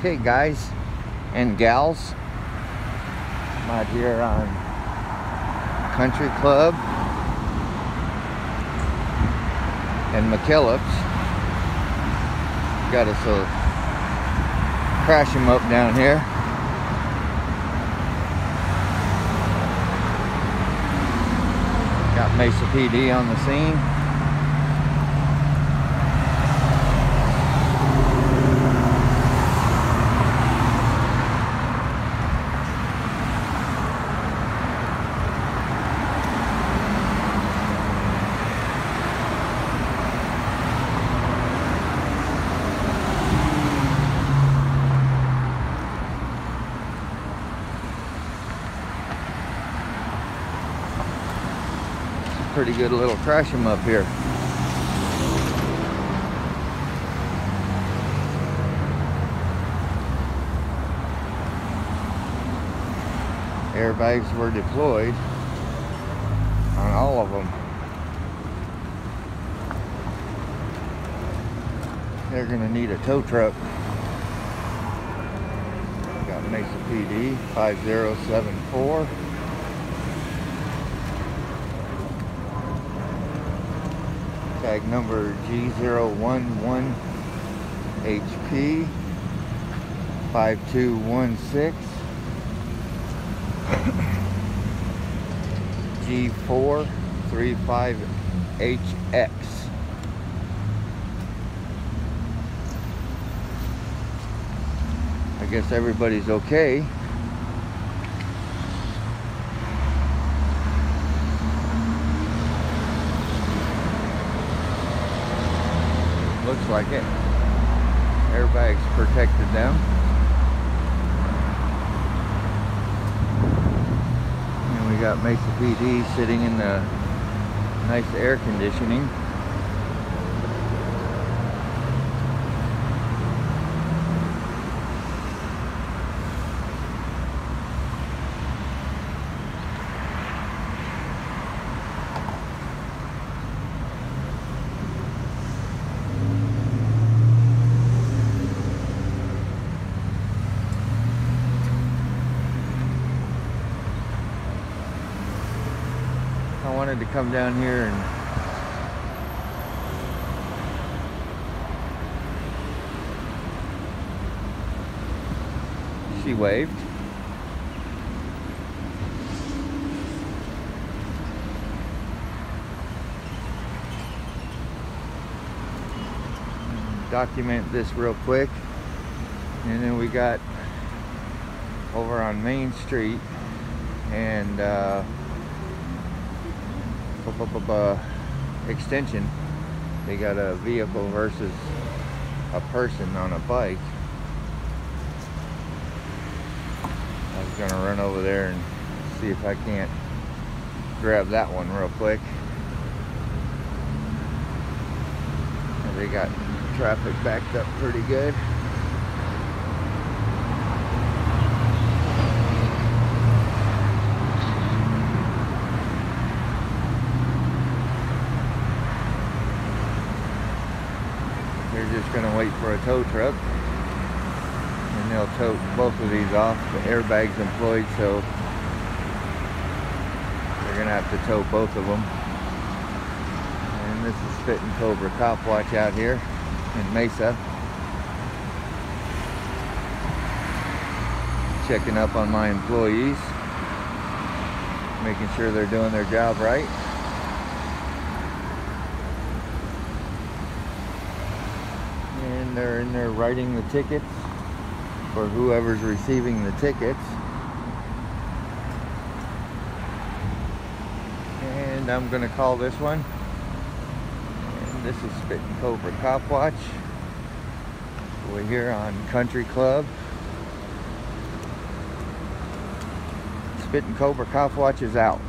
Okay, guys and gals, I'm out here on Country Club and McKellips. Got us a crash them up down here. Got Mesa PD on the scene. Pretty good little crash them up here. Airbags were deployed on all of them. They're going to need a tow truck. Got Mesa PD 5074. Tag number G011HP 5216 G435HX I guess everybody's okay like it. Airbags protected them. And we got Mesa PD sitting in the nice air conditioning. Wanted to come down here and she waved. Document this real quick. And then we got over on Main Street and uh, extension. They got a vehicle versus a person on a bike. I was gonna run over there and see if I can't grab that one real quick. They got traffic backed up pretty good Just going to wait for a tow truck. And they'll tow both of these off. The airbag's employed, so they're going to have to tow both of them. And this is Spittin' Cobra Cop Watch out here in Mesa. Checking up on my employees. Making sure they're doing their job right. They're in there writing the tickets for whoever's receiving the tickets. And I'm going to call this one. And this is Spittin' Cobra Cop Watch. We're here on Country Club. Spittin' Cobra Cop Watch is out.